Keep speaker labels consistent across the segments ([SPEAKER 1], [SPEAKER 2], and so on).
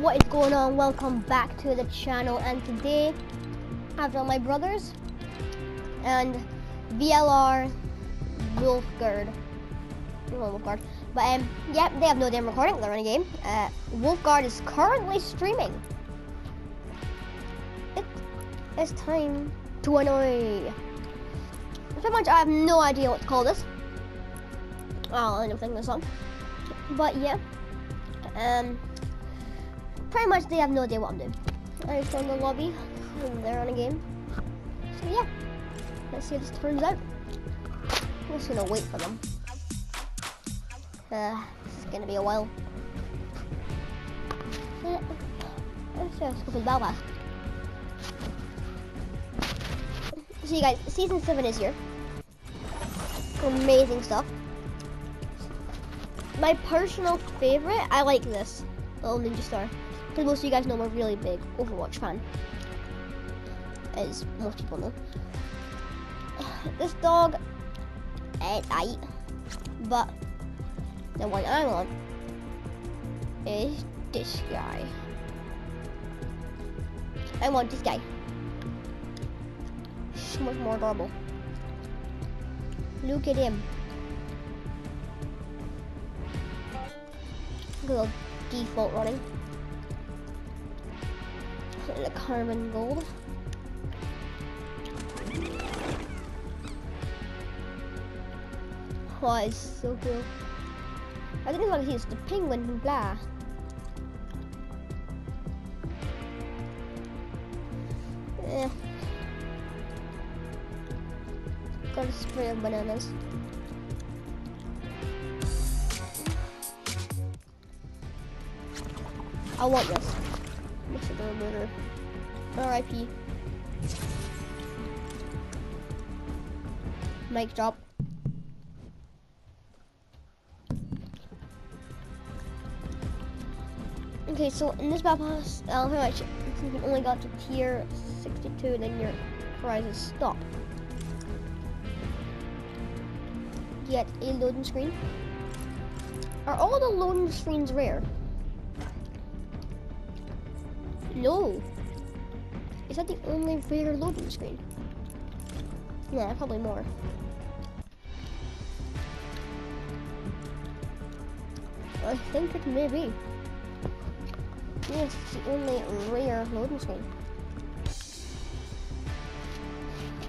[SPEAKER 1] what is going on? Welcome back to the channel and today I've done my brothers and VLR Wolfguard. Wolfguard. But um yeah, they have no damn recording, they're in a game. Uh Wolfguard is currently streaming. It is time to annoy. Pretty much I have no idea what to call this. End up thinking of song. But yeah. Um pretty much they have no idea what I'm doing. I just in the lobby and they're on a game. So yeah, let's see how this turns out. I'm just gonna wait for them. Uh, it's gonna be a while. Uh, let's for the Belfast. So you guys, season seven is here. Amazing stuff. My personal favorite, I like this little ninja star. Because most of you guys know I'm a really big Overwatch fan. As most people know. This dog, eh, it's aight. But the one I want is this guy. I want this guy. So much more adorable. Look at him. Good default running the carbon gold. Oh, it's so cool. I think want to it's the penguin and blah. Eh. Got a spray of bananas. I want this. R.I.P. Mic drop. Okay, so in this battle pass, uh, how much? Since you only got to tier 62, and then your prizes stop. Get a loading screen. Are all the loading screens rare? No. That the only rare loading screen? Yeah, probably more. I think it may be. Yes, it's the only rare loading screen.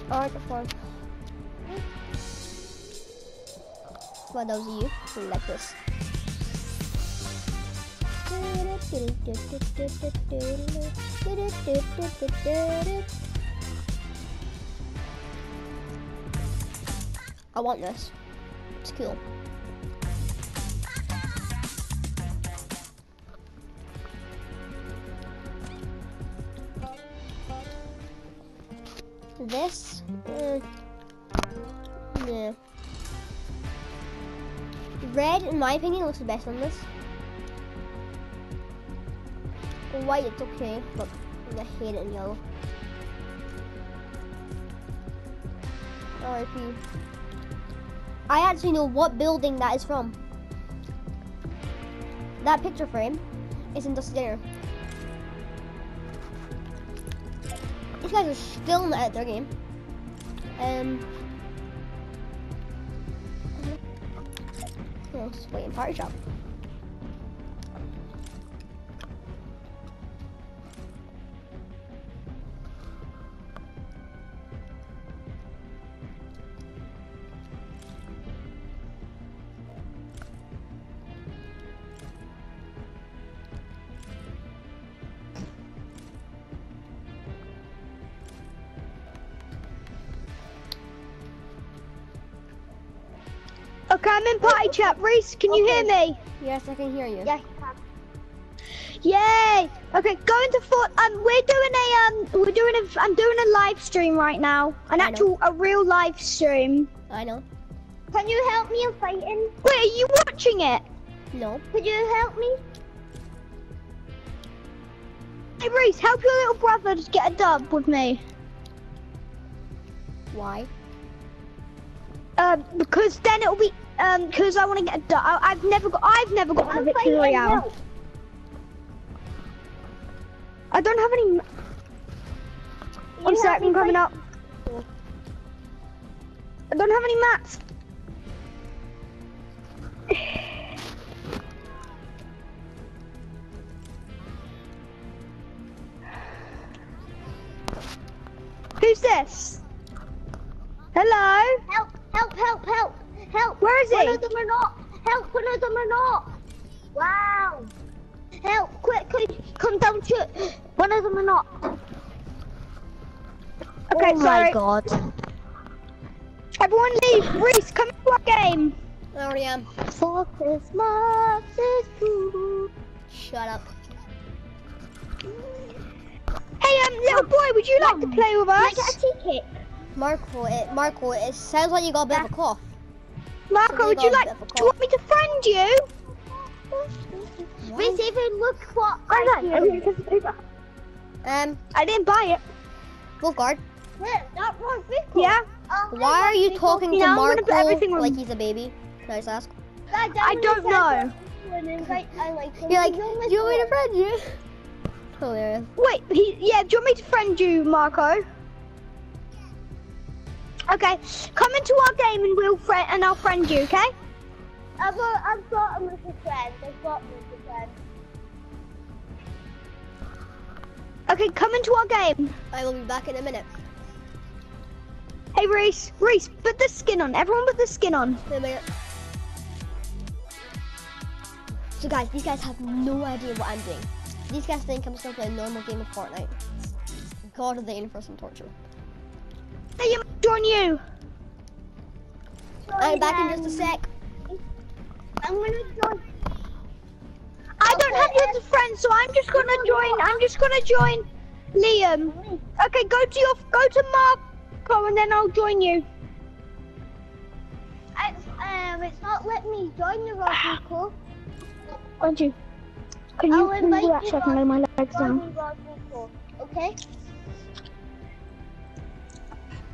[SPEAKER 1] Alright, fine. For those of you like this. I want this. It's cool. This, yeah. Red, in my opinion, looks the best on this white it's okay, but I hate it in yellow. RIP. I actually know what building that is from. That picture frame is in the stair. These guys are still not at their game. Um, oh, just waiting party shop.
[SPEAKER 2] Okay, I'm in party chat. Reese, can you hear me?
[SPEAKER 1] Yes, I can hear you.
[SPEAKER 2] Yeah. Yay! Okay, go into Fort. Um, we're doing a um, we're doing a. I'm doing a live stream right now. An
[SPEAKER 1] I
[SPEAKER 2] actual, a real live stream.
[SPEAKER 1] I know.
[SPEAKER 2] Can you help me in fighting? Wait, are you watching it?
[SPEAKER 1] No.
[SPEAKER 2] Could you help me? Hey Reese, help your little brother just get a dub with me.
[SPEAKER 1] Why?
[SPEAKER 2] Um, because then it'll be um, because I want to get a dub. I, have never got. I've never got a victory royale. I don't have any. One
[SPEAKER 3] You
[SPEAKER 2] sec,
[SPEAKER 3] have
[SPEAKER 2] I'm coming up. I don't have any mats.
[SPEAKER 3] One
[SPEAKER 2] he?
[SPEAKER 3] of them are not. Help, one of them are not. Wow. Help, quick, quick, come down to it. One of them are not.
[SPEAKER 2] Okay,
[SPEAKER 3] oh
[SPEAKER 2] sorry.
[SPEAKER 3] my god.
[SPEAKER 2] Everyone leave. Reese, come to our game.
[SPEAKER 1] I already am.
[SPEAKER 3] For Christmas is food.
[SPEAKER 1] Shut up.
[SPEAKER 2] Hey, um, little boy, would you like to play with
[SPEAKER 3] Can I get a ticket?
[SPEAKER 1] Marco, it, Marco, it sounds like you got a bit of a cough.
[SPEAKER 2] Marco,
[SPEAKER 1] Something
[SPEAKER 2] would you like?
[SPEAKER 1] a bit of a
[SPEAKER 2] Do you want me to friend you?
[SPEAKER 3] Please even look what I
[SPEAKER 2] no.
[SPEAKER 1] Um,
[SPEAKER 2] I didn't buy it.
[SPEAKER 1] Wolfguard,
[SPEAKER 3] Yeah, that was Vico.
[SPEAKER 2] Yeah.
[SPEAKER 3] Oh,
[SPEAKER 1] why are you talking to
[SPEAKER 2] Yeah, I'm gonna put
[SPEAKER 1] Marco like he's a baby? Can I just ask?
[SPEAKER 2] I don't know.
[SPEAKER 3] I like.
[SPEAKER 1] You're like, do you want me to
[SPEAKER 3] there.
[SPEAKER 1] friend you? Hilarious.
[SPEAKER 2] Wait, he, yeah, do you want me to friend you, Marco? Okay, come into our game and we'll friend and I'll friend you, okay?
[SPEAKER 3] I've got, I've got him as a friend. I've got him as a friend.
[SPEAKER 2] Okay, come into our game.
[SPEAKER 1] I will be back in a minute.
[SPEAKER 2] Hey, Reese, Reese, put the skin on. Everyone put the skin on.
[SPEAKER 1] A. So guys, these guys have no idea what I'm doing. These guys think I'm still playing a normal game of Fortnite. God, are they in for some torture?
[SPEAKER 2] Hey, I'm join you.
[SPEAKER 1] I'm back in just a sec.
[SPEAKER 3] I'm gonna join.
[SPEAKER 2] I don't have you as a friend, so I'm just gonna join. I'm just gonna join Liam. Okay, go to your, go to Marco, and then I'll join you.
[SPEAKER 3] It's, um, it's not letting me join the Rodrigo.
[SPEAKER 2] Won't you? Can
[SPEAKER 3] I'll
[SPEAKER 2] you, can
[SPEAKER 3] invite
[SPEAKER 2] you
[SPEAKER 3] you
[SPEAKER 2] actually I can lay my legs
[SPEAKER 3] Join
[SPEAKER 2] down?
[SPEAKER 3] the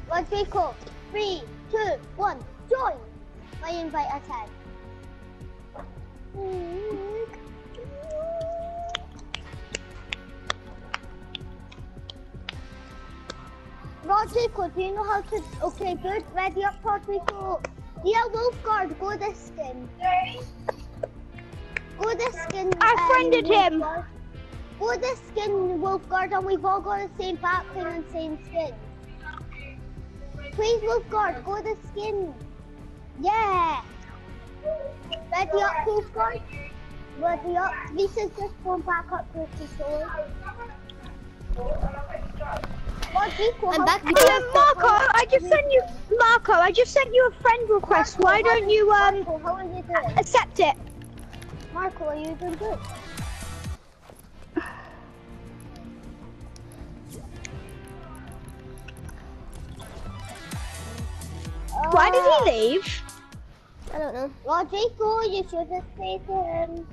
[SPEAKER 3] Rodrigo. Okay? Rodrigo, three, two, one, join. My invite attack. Rodrigo, do you know how to? Okay, good. Ready up, Rodrigo. Yeah, Wolfguard, go this skin. Go this skin.
[SPEAKER 2] I
[SPEAKER 3] um,
[SPEAKER 2] friended him.
[SPEAKER 3] Go this skin, Wolfguard, and we've all got the same background and same skin. Please, Wolfguard, go the skin. Yeah. Ready up, Wolfguard. Ready up. Lisa's just going back up to the controller. Rodrigo,
[SPEAKER 1] I'm
[SPEAKER 3] how-
[SPEAKER 1] back
[SPEAKER 2] Hey,
[SPEAKER 1] because-
[SPEAKER 2] um, Marco, I just sent you, Marco, I just sent you a friend request. Why don't you um
[SPEAKER 3] Marco, how are you doing?
[SPEAKER 2] accept it?
[SPEAKER 3] Marco, are you doing good?
[SPEAKER 2] Why did he leave?
[SPEAKER 1] I don't know.
[SPEAKER 3] Rodrigo, you should have stayed him.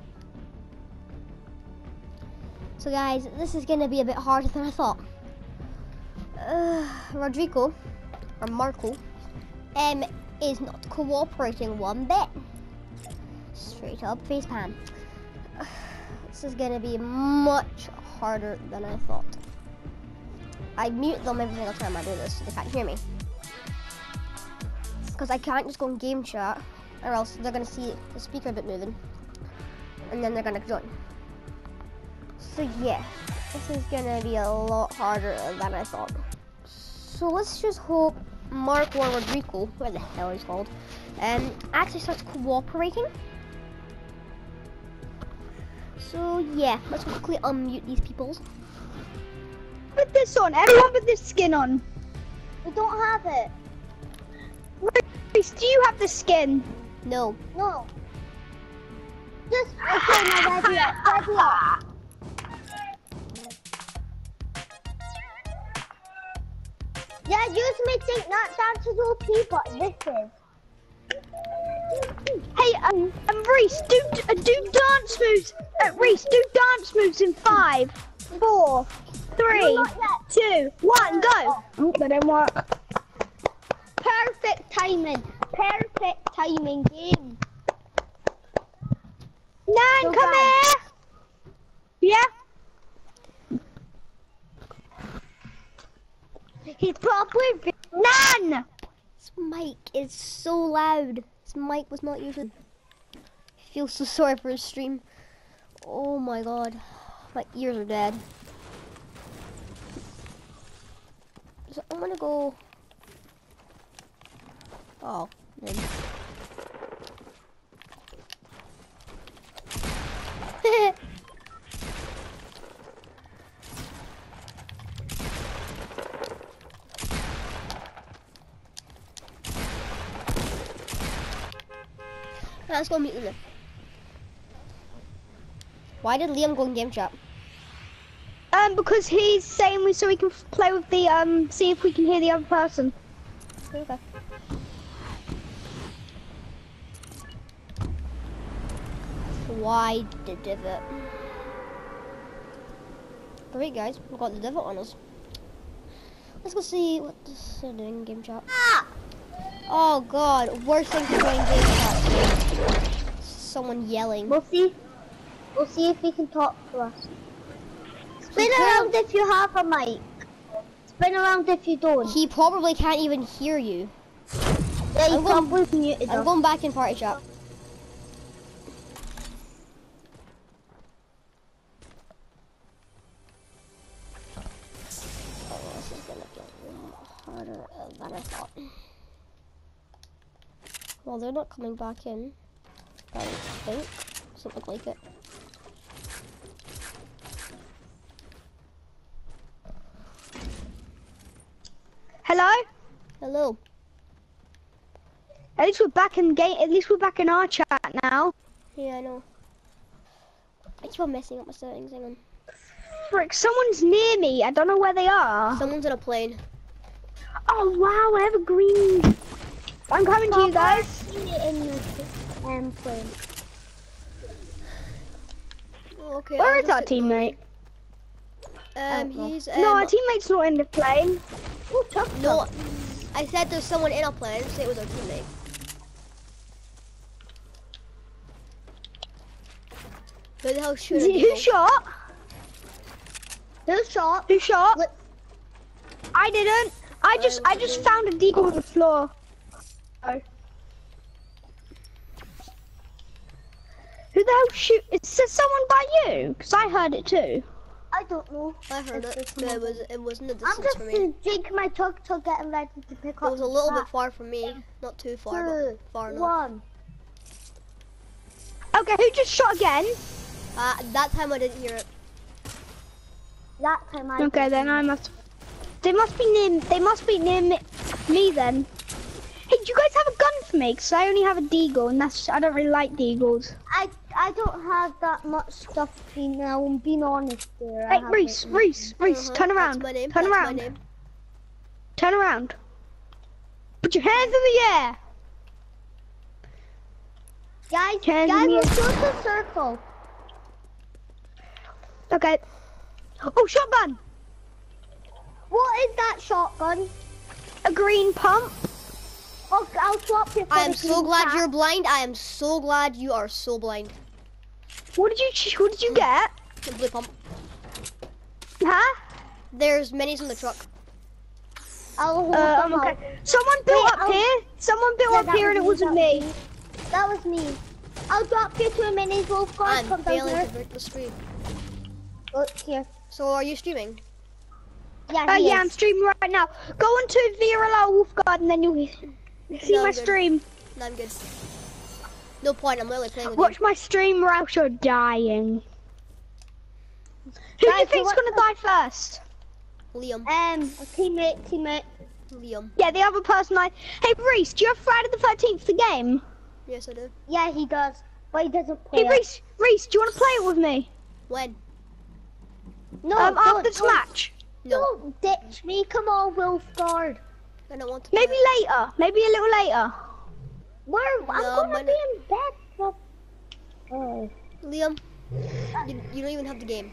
[SPEAKER 1] So guys, this is gonna be a bit harder than I thought. Uh, Rodrigo, or Marco, um, is not cooperating one bit. Straight up face palm. This is gonna be much harder than I thought. I mute them every single time I do this so they can't hear me. Because I can't just go in game chat, or else they're gonna see the speaker a bit moving. And then they're gonna join. So yeah, this is gonna be a lot harder than I thought. So let's just hope Mark or Rodrigo, where the hell he's called, um, actually starts cooperating. So yeah, let's quickly unmute these peoples.
[SPEAKER 2] Put this on. Everyone put this skin on.
[SPEAKER 3] We don't have it.
[SPEAKER 2] Reese, do you have the skin?
[SPEAKER 1] No,
[SPEAKER 3] No. Just okay, up, ready up. Yeah, you may think that dance is OP, but this is.
[SPEAKER 2] Hey, um, um Reese, do uh, do dance moves. Uh, Reese, do dance moves in five, four, three,
[SPEAKER 3] No,
[SPEAKER 2] two, one, go. Oh, that didn't work.
[SPEAKER 3] Perfect timing. Perfect timing game.
[SPEAKER 2] Nan,
[SPEAKER 3] So
[SPEAKER 2] come
[SPEAKER 3] bad.
[SPEAKER 2] here. Yeah. He's probably Nan.
[SPEAKER 1] This mic is so loud. This mic was not usually. I feel so sorry for his stream. Oh my god. My ears are dead. So I'm gonna go. Oh, man. Let's go meet Liam. Why did Liam go in game chat?
[SPEAKER 2] Um, because he's saying we so we can play with the um, see if we can hear the other person.
[SPEAKER 1] Okay. Why the divot? Great guys, we've got the divot on us. Let's go see what this is doing in game chat. Ah! Oh god, worst thing to play in game chat. Someone yelling.
[SPEAKER 3] We'll see. We'll see if he can talk to us. Spin around if you have a mic. Spin around if you don't.
[SPEAKER 1] He probably can't even hear you.
[SPEAKER 3] yeah,
[SPEAKER 1] I'm going-
[SPEAKER 3] muted
[SPEAKER 1] I'm
[SPEAKER 3] us.
[SPEAKER 1] going back in party chat. Well, they're not coming back in. I think. Doesn't look like it.
[SPEAKER 2] Hello.
[SPEAKER 1] Hello.
[SPEAKER 2] At least we're back in game. At least we're back in our chat now.
[SPEAKER 1] Yeah, I know. I keep on messing up my settings. Hang on.
[SPEAKER 2] Frick, someone's near me. I don't know where they are.
[SPEAKER 1] Someone's in a plane.
[SPEAKER 2] Oh wow, I have a green. I'm coming to you guys.
[SPEAKER 3] Seen it in the um.
[SPEAKER 1] Okay.
[SPEAKER 2] Where is our teammate?
[SPEAKER 1] Um,
[SPEAKER 3] Oh,
[SPEAKER 1] he's
[SPEAKER 2] no,
[SPEAKER 1] um,
[SPEAKER 2] our teammate's not in the plane.
[SPEAKER 3] Oh, tough
[SPEAKER 1] No, I said there's someone in our plane. I didn't say it was our teammate. Who the hell
[SPEAKER 2] Who shot?
[SPEAKER 3] Who shot?
[SPEAKER 2] Who shot? I didn't. I just, I just found a deagle on the floor. Oh. Who the hell shoot? Is there someone by you? Because I heard it too.
[SPEAKER 3] I don't know.
[SPEAKER 1] I heard
[SPEAKER 3] It's
[SPEAKER 1] it,
[SPEAKER 3] just
[SPEAKER 1] it was it wasn't a
[SPEAKER 3] I'm
[SPEAKER 1] distance
[SPEAKER 3] just
[SPEAKER 1] for me.
[SPEAKER 3] uh, drinking my tuk tuk, getting ready to pick
[SPEAKER 1] It
[SPEAKER 3] up.
[SPEAKER 1] It was a little bit far from me, not too far,
[SPEAKER 3] Two,
[SPEAKER 1] but far enough.
[SPEAKER 3] one.
[SPEAKER 2] Okay, who just shot again?
[SPEAKER 1] Uh, that time I didn't hear it.
[SPEAKER 3] That time I.
[SPEAKER 2] Okay, then I must. They must be near. They must be near me, me then. Hey, do you guys have a gun for me? Because I only have a deagle, and that's I don't really like deagles.
[SPEAKER 3] I I don't have that much stuff. Being now, I'm being honest there. I
[SPEAKER 2] Hey. Reese, Reese, Reese,
[SPEAKER 1] Uh-huh,
[SPEAKER 2] turn around. Turn
[SPEAKER 1] that's
[SPEAKER 2] around. Turn around. Put your hands in the air.
[SPEAKER 3] Guys,
[SPEAKER 2] Can
[SPEAKER 3] guys,
[SPEAKER 2] you-
[SPEAKER 3] let's go to circle.
[SPEAKER 2] Okay. Oh, shotgun.
[SPEAKER 3] What is that shotgun?
[SPEAKER 2] A green pump.
[SPEAKER 3] Oh, I'll swap you for
[SPEAKER 1] I am so glad
[SPEAKER 3] cap.
[SPEAKER 1] you're blind. I am so glad you are so blind.
[SPEAKER 2] What did you? ch- What did you get?
[SPEAKER 1] The blue pump.
[SPEAKER 2] Huh?
[SPEAKER 1] There's minis in the truck.
[SPEAKER 3] I'll hold
[SPEAKER 2] Uh,
[SPEAKER 3] them
[SPEAKER 2] um,
[SPEAKER 3] up.
[SPEAKER 2] okay. Someone built
[SPEAKER 3] Wait,
[SPEAKER 2] up
[SPEAKER 3] I'll-
[SPEAKER 2] here. Someone built
[SPEAKER 3] Yeah,
[SPEAKER 2] up here, and it
[SPEAKER 3] was
[SPEAKER 2] wasn't
[SPEAKER 3] me,
[SPEAKER 2] me.
[SPEAKER 3] That was me. I'll drop you to a mini wolf guard.
[SPEAKER 1] I'm
[SPEAKER 3] Come down
[SPEAKER 1] failing
[SPEAKER 3] here.
[SPEAKER 1] to break the stream.
[SPEAKER 3] Look here.
[SPEAKER 1] So are you streaming?
[SPEAKER 3] Yeah,
[SPEAKER 2] Uh, yeah,
[SPEAKER 3] is.
[SPEAKER 2] I'm streaming right now. Go onto VRLR Wolfguard, and then you'll see
[SPEAKER 1] No,
[SPEAKER 2] my
[SPEAKER 1] good.
[SPEAKER 2] stream.
[SPEAKER 1] No, I'm good. No point. I'm literally playing with
[SPEAKER 2] Watch my stream, or else you're dying. Who do you think's gonna die first?
[SPEAKER 1] Liam.
[SPEAKER 3] Um, a teammate, teammate.
[SPEAKER 1] Liam.
[SPEAKER 2] Yeah, the other person. I. Hey, Reese, do you have Friday the Thirteenth the game?
[SPEAKER 1] Yes, I do.
[SPEAKER 3] Yeah, he does, but he doesn't play.
[SPEAKER 2] Hey. Reese, Reese, do you want to play it with me?
[SPEAKER 1] When?
[SPEAKER 3] No,
[SPEAKER 2] um,
[SPEAKER 3] don't,
[SPEAKER 2] after this
[SPEAKER 3] don't,
[SPEAKER 2] match.
[SPEAKER 1] No,
[SPEAKER 3] Don't ditch me. Come on, Wolf Guard.
[SPEAKER 1] I want to.
[SPEAKER 2] Maybe
[SPEAKER 1] play
[SPEAKER 2] later. Maybe a little later.
[SPEAKER 3] Where? I'm gonna be in bed. For... Oh.
[SPEAKER 1] Uh, Liam, you, you don't even have the game.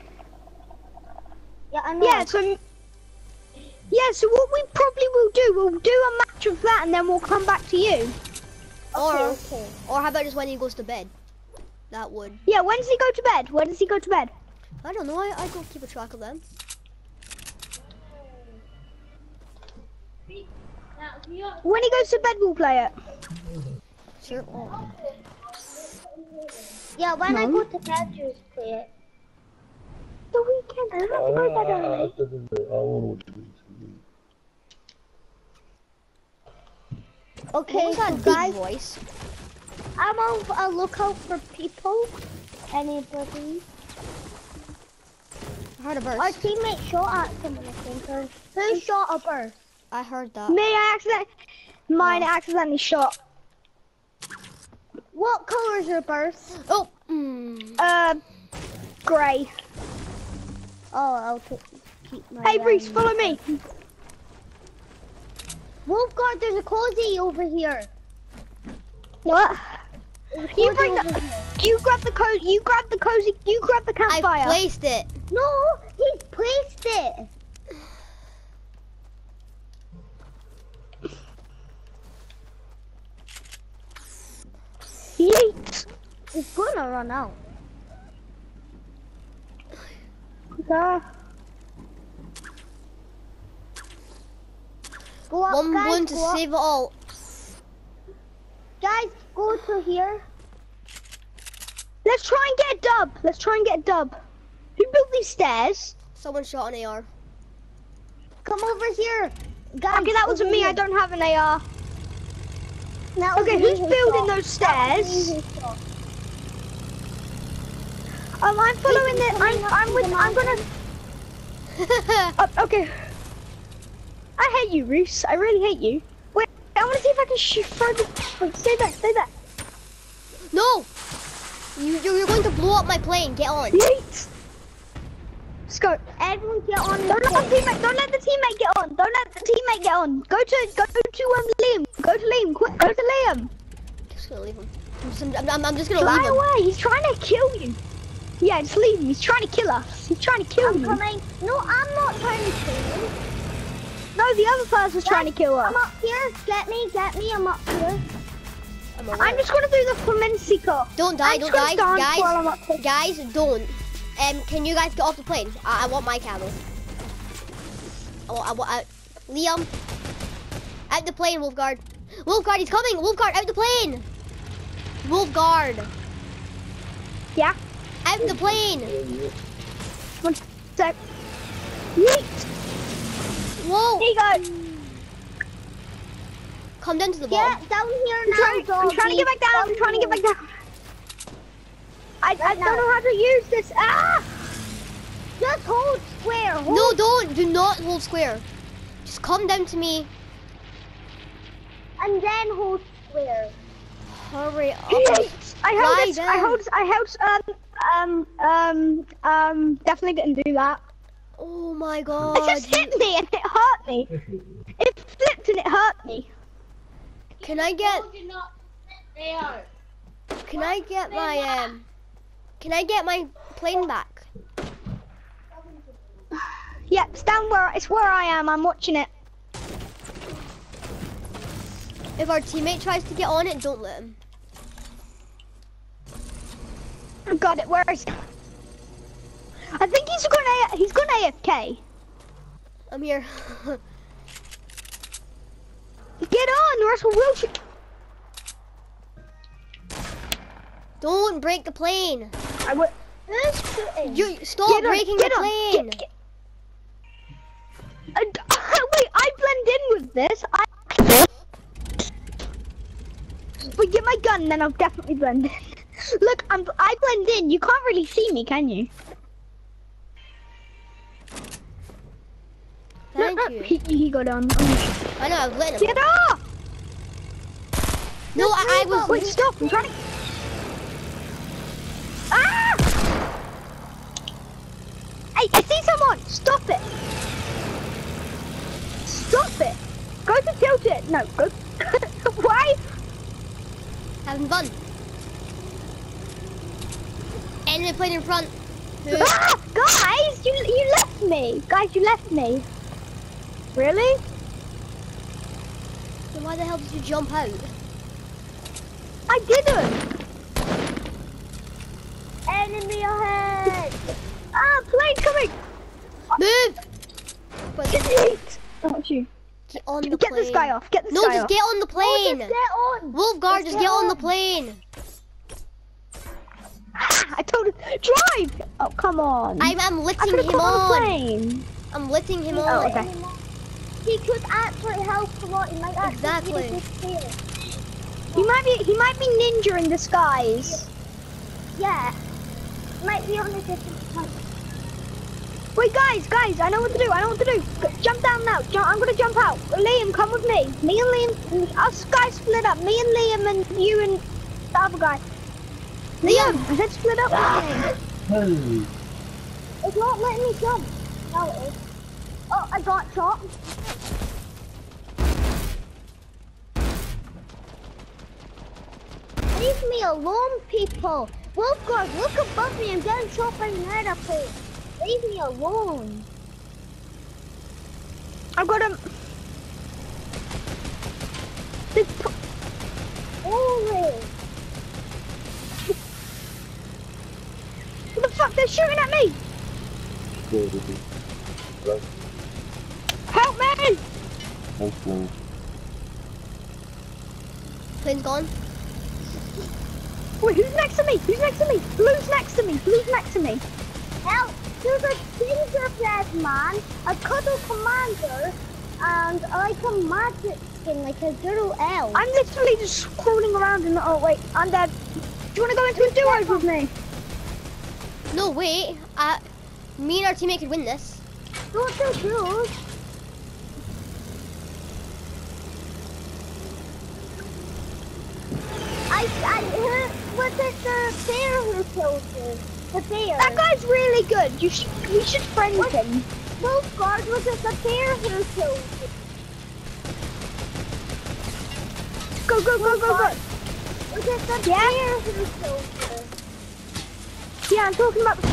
[SPEAKER 3] Yeah, I know.
[SPEAKER 2] Yeah, so. Yeah, so what we probably will do, we'll do a match of that, and then we'll come back to you.
[SPEAKER 1] Or,
[SPEAKER 3] Okay, okay.
[SPEAKER 1] or how about just when he goes to bed? That would.
[SPEAKER 2] Yeah, when does he go to bed? When does he go to bed?
[SPEAKER 1] I don't know. I, I don't keep a track of them.
[SPEAKER 2] When he goes to bed, we'll play it.
[SPEAKER 1] Sure.
[SPEAKER 3] Yeah, when I go to bed, you just play it.
[SPEAKER 2] The weekend. I don't have to go to bed early.
[SPEAKER 3] Okay,
[SPEAKER 1] What was
[SPEAKER 3] so
[SPEAKER 1] that deep
[SPEAKER 3] guys,
[SPEAKER 1] voice?
[SPEAKER 3] I'm on a lookout for people. Anybody?
[SPEAKER 1] I heard a burst.
[SPEAKER 3] Our teammate shot at someone, I think. Or who shot a burst?
[SPEAKER 1] I heard that.
[SPEAKER 2] Me, I accident. Mine accidentally shot.
[SPEAKER 3] What color is your purse?
[SPEAKER 1] Oh. Mm.
[SPEAKER 2] Uh, grey.
[SPEAKER 3] Oh, I'll keep, my.
[SPEAKER 2] Hey, Reese,
[SPEAKER 3] um,
[SPEAKER 2] follow me.
[SPEAKER 3] Wolfguard, there's a cozy over here.
[SPEAKER 2] What? You
[SPEAKER 3] cozy
[SPEAKER 2] bring the. You grab the co. You grab the cozy. You grab the campfire.
[SPEAKER 1] I placed it.
[SPEAKER 3] No, he's placed it.
[SPEAKER 2] Yeet.
[SPEAKER 3] He's gonna run out. Go up,
[SPEAKER 1] One
[SPEAKER 3] guys.
[SPEAKER 1] to save it all.
[SPEAKER 3] Guys, go to here.
[SPEAKER 2] let's try and get a dub. Let's try and get a dub. Who built these stairs?
[SPEAKER 1] Someone shot an AR.
[SPEAKER 3] Come over here. Guys,
[SPEAKER 2] Okay, that wasn't me. I don't have an AR. Okay, who's building those stairs? Um, I'm following the. I'm. I'm with. I'm gonna. Uh, okay. I hate you, Reese. I really hate you. Wait, I want to see if I can shoot the. Wait, stay there. Stay there.
[SPEAKER 1] no. You you're you're going to blow up my plane. Get on.
[SPEAKER 2] Yeet. Let's go.
[SPEAKER 3] Everyone get on
[SPEAKER 2] Don't let the teammate. Don't let the teammate get on. Don't let the teammate get on. Go to. Go to um Liam. Go to Liam. Quick. Go to Liam.
[SPEAKER 1] Just gonna leave him. I'm just, I'm, I'm, I'm just gonna
[SPEAKER 2] Fly
[SPEAKER 1] leave him.
[SPEAKER 2] away. He's trying to kill you. Yeah, just leave him. He's trying to kill us. He's trying to kill
[SPEAKER 3] I'm
[SPEAKER 2] you.
[SPEAKER 3] coming. No, I'm not trying to kill you.
[SPEAKER 2] No, the other person's trying to kill us.
[SPEAKER 3] I'm up here. Get me, get me. I'm up here.
[SPEAKER 1] I'm,
[SPEAKER 2] I'm just gonna do the Flamencico.
[SPEAKER 1] Don't die,
[SPEAKER 2] I'm
[SPEAKER 1] don't die,
[SPEAKER 2] gonna dance while I'm
[SPEAKER 1] guys. Guys, don't. Um, can you guys get off the plane? I, I want my camel. I want, I want, I, Liam. Out the plane, Wolfguard. Wolfguard, he's coming. Wolfguard, out the plane. Wolfguard,
[SPEAKER 2] Yeah.
[SPEAKER 1] out the plane.
[SPEAKER 2] One sec. Yeet.
[SPEAKER 1] Whoa.
[SPEAKER 2] Here you go.
[SPEAKER 1] Come down to the bottom.
[SPEAKER 3] Get down here
[SPEAKER 2] I'm
[SPEAKER 3] now,
[SPEAKER 2] trying, I'm trying to get back down. I'm trying to get back down. I, I don't know how to use this. Ah!
[SPEAKER 3] Just hold square. Hold
[SPEAKER 1] No, don't. Do not hold square. Just come down to me.
[SPEAKER 3] and then hold square.
[SPEAKER 1] Hurry up.
[SPEAKER 2] I held
[SPEAKER 1] Lie
[SPEAKER 2] this. I
[SPEAKER 1] down.
[SPEAKER 2] held. I held. Um. Um. Um. Um. Definitely didn't do that.
[SPEAKER 1] Oh my god.
[SPEAKER 2] it just hit me and it hurt me. It flipped and it hurt me.
[SPEAKER 1] Can I get? Can I get my um? Can I get my plane back?
[SPEAKER 2] Yep. It's down where. It's where I am. I'm watching it.
[SPEAKER 1] If our teammate tries to get on it, don't let him.
[SPEAKER 2] Got it. Where is? I think he's gonna. He's gonna AFK.
[SPEAKER 1] I'm here.
[SPEAKER 2] Get on, we'll. shoot-
[SPEAKER 1] don't break the plane.
[SPEAKER 2] I would.
[SPEAKER 1] You stop
[SPEAKER 2] Get
[SPEAKER 1] breaking the plane.
[SPEAKER 2] get- get- Uh, wait, I blend in with this. I. But get my gun, then I'll definitely blend in. Look, I'm. I blend in. You can't really see me, can you?
[SPEAKER 1] Thank
[SPEAKER 2] no, no,
[SPEAKER 1] you.
[SPEAKER 2] He, he got on. Oh,
[SPEAKER 1] I know. I've let him.
[SPEAKER 2] Get off!
[SPEAKER 1] No, I, I was.
[SPEAKER 2] Wait, stop! I'm trying to. Ah! Hey, See someone! Stop it! Stop it! Go to tilt it! No, go. Why?
[SPEAKER 1] having fun. Enemy plane in front.
[SPEAKER 2] Ah! Guys, you you left me! Guys, you left me. Really?
[SPEAKER 1] Then why the hell did you jump out?
[SPEAKER 2] I didn't!
[SPEAKER 3] Enemy ahead.
[SPEAKER 2] Ah, plane coming!
[SPEAKER 1] Move! But
[SPEAKER 2] Yeet. Not you.
[SPEAKER 1] Get on the
[SPEAKER 2] Get
[SPEAKER 1] plane.
[SPEAKER 2] this guy off. Get this
[SPEAKER 1] No,
[SPEAKER 2] guy
[SPEAKER 1] just get on the
[SPEAKER 3] Oh,
[SPEAKER 1] plane.
[SPEAKER 3] just get on.
[SPEAKER 1] Wolfguard,
[SPEAKER 3] Just
[SPEAKER 1] just
[SPEAKER 3] get
[SPEAKER 1] get on the
[SPEAKER 3] on.
[SPEAKER 1] plane.
[SPEAKER 2] I told him drive. Oh come on.
[SPEAKER 1] I'm, I'm
[SPEAKER 2] I
[SPEAKER 1] letting
[SPEAKER 2] could have
[SPEAKER 1] him
[SPEAKER 2] on the
[SPEAKER 1] on.
[SPEAKER 2] plane.
[SPEAKER 1] I'm lifting him
[SPEAKER 2] Oh,
[SPEAKER 1] on.
[SPEAKER 2] okay.
[SPEAKER 3] He could actually help a lot. He might actually
[SPEAKER 1] Exactly.
[SPEAKER 3] be a good player.
[SPEAKER 2] He might be. He might be ninja in disguise.
[SPEAKER 3] Yeah. Might be on a different planet.
[SPEAKER 2] Wait, guys, guys, I know what to do. I know what to do. Jump down now. Jump, I'm gonna jump out. Liam, come with me. Me and Liam, us guys split up. Me and Liam and you and the other guy. Liam, I said split up with me.
[SPEAKER 3] It's not letting me jump. No, it is. Oh, I got shot. Leave me alone, people. Wolfguard, look above me. I'm getting shot by an airplane. Leave me alone.
[SPEAKER 2] I've got him. Big p-
[SPEAKER 3] Holy.
[SPEAKER 2] What the fuck? They're shooting at me. Help me!
[SPEAKER 1] Plane's gone.
[SPEAKER 2] Wait, who's next to me? Who's next to me? Blue's next to me. Blue's next to me.
[SPEAKER 3] Help! There's a gingerbread man, a cuddle commander, and like a magic skin, like a little elf.
[SPEAKER 2] I'm literally just crawling around in the. Oh wait, I'm dead. Do you want to go into a duo with me?
[SPEAKER 1] No, wait. Uh, me and our teammate could win this.
[SPEAKER 3] Don't do good. I, I heard, was it the bear who killed you? The.
[SPEAKER 2] That guy's really good. You should. We should friend him.
[SPEAKER 3] Wolfguard, was it the bear who killed you?
[SPEAKER 2] Go go go go go.
[SPEAKER 3] Was it the
[SPEAKER 2] Yeah.
[SPEAKER 3] bear who killed you?
[SPEAKER 2] Yeah, I'm talking about the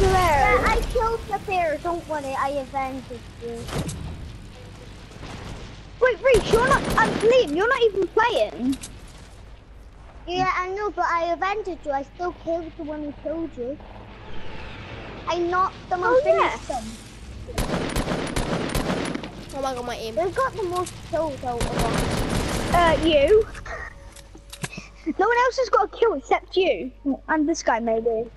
[SPEAKER 3] Yeah. I killed the bear. Don't worry, I avenged you.
[SPEAKER 2] Wait, Reese, you're not. Um, Liam, you're not even playing.
[SPEAKER 3] Yeah, I know, but I avenged you. I still killed the one who killed you. I knocked them and
[SPEAKER 2] Oh, yeah.
[SPEAKER 3] finished them.
[SPEAKER 1] Oh my god, my aim.
[SPEAKER 3] They've got the most kills out of us.
[SPEAKER 2] Uh, you. No one else has got a kill except you. And this guy, maybe.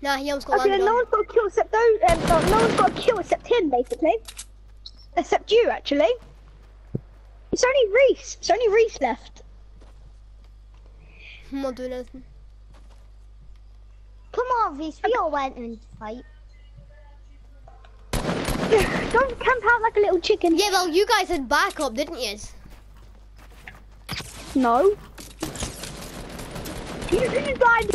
[SPEAKER 1] Nah, he almost got
[SPEAKER 2] Okay, no
[SPEAKER 1] on.
[SPEAKER 2] one's got a kill except those. Um, no, no one's got a kill except him, basically. Except you, actually. It's only Reese. It's only Reese left.
[SPEAKER 1] I'm not doing anything.
[SPEAKER 3] Come on, Reese, we all went in to fight.
[SPEAKER 2] Don't camp out like a little chicken.
[SPEAKER 1] Yeah, well, you guys had backup, didn't you?
[SPEAKER 2] No. You should have died.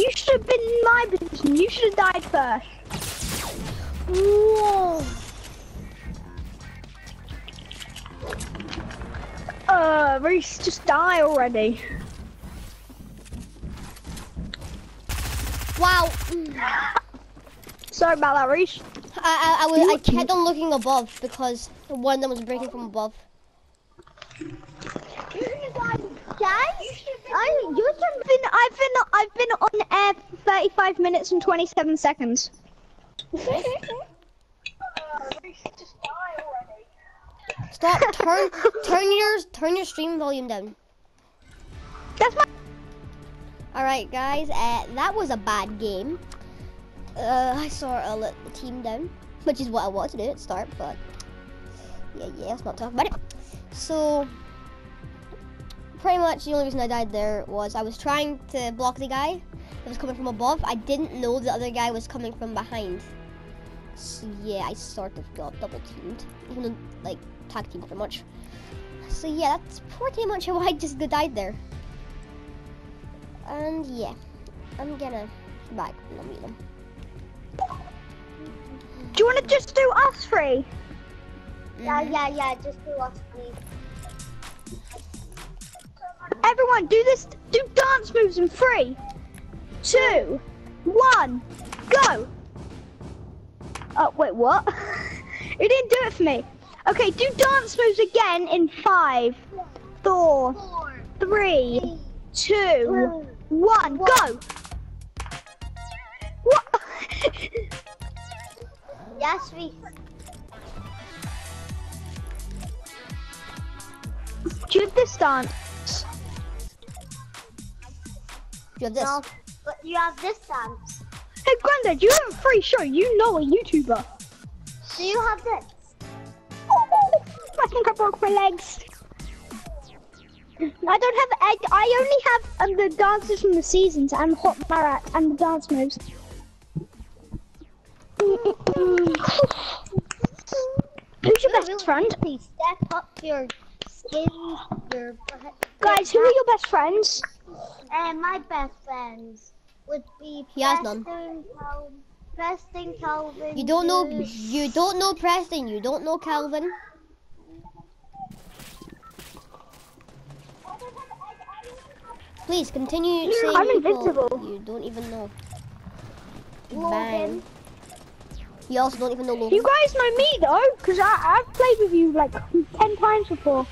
[SPEAKER 2] You should have been in my position. You should have died first.
[SPEAKER 1] Whoa.
[SPEAKER 2] Uh, Reese, just die already.
[SPEAKER 1] Wow.
[SPEAKER 2] Sorry about that, Reese.
[SPEAKER 1] I, I, I, was, I kept on looking above because one of them was breaking from above.
[SPEAKER 3] Guys, I, you should
[SPEAKER 2] I've been, I've been, I've been on air for 35 minutes and 27 seconds.
[SPEAKER 1] Stop. Turn, turn your, turn your stream volume down.
[SPEAKER 2] That's my.
[SPEAKER 1] All right, guys. Uh, that was a bad game. Uh, I sort of let the team down, which is what I wanted to do at start, but yeah, yeah, let's not talk about it. So, pretty much the only reason I died there was I was trying to block the guy that was coming from above. I didn't know the other guy was coming from behind. So yeah, I sort of got double teamed, even though like tag teamed pretty much. So yeah, that's pretty much how I just died there. And yeah, I'm gonna back and meet them.
[SPEAKER 2] Do you want to just do us three?
[SPEAKER 3] Yeah, mm-hmm. yeah, yeah, just do us, please.
[SPEAKER 2] Everyone, do this. Do dance moves in three, two, one, go. Oh wait, what? you didn't do it for me. Okay, do dance moves again in five, four, three, two,
[SPEAKER 3] two,
[SPEAKER 2] one, go! What?
[SPEAKER 3] yes, we.
[SPEAKER 2] Do this dance?
[SPEAKER 1] Do this?
[SPEAKER 3] No, but you have this dance.
[SPEAKER 2] Hey, Grandad, you have a free show. You know a YouTuber.
[SPEAKER 3] Do you have this?
[SPEAKER 2] Oh, I think I broke my legs. I don't have. I, I only have um, the dances from the seasons and Hot Marat and the dance moves. Who's your best friend?
[SPEAKER 3] Please step up your skins, your
[SPEAKER 2] Guys, who are your best friends?
[SPEAKER 3] And my best friends would be
[SPEAKER 1] He has none.
[SPEAKER 3] Preston, Calvin.
[SPEAKER 1] You don't know. You don't know Preston. You don't know Calvin. Please continue saying
[SPEAKER 2] I'm
[SPEAKER 1] people
[SPEAKER 2] invincible.
[SPEAKER 1] You don't even know.
[SPEAKER 3] Logan.
[SPEAKER 1] Bang. You also don't even know Logan.
[SPEAKER 2] You guys know me though, because I've played with you like 10 times before.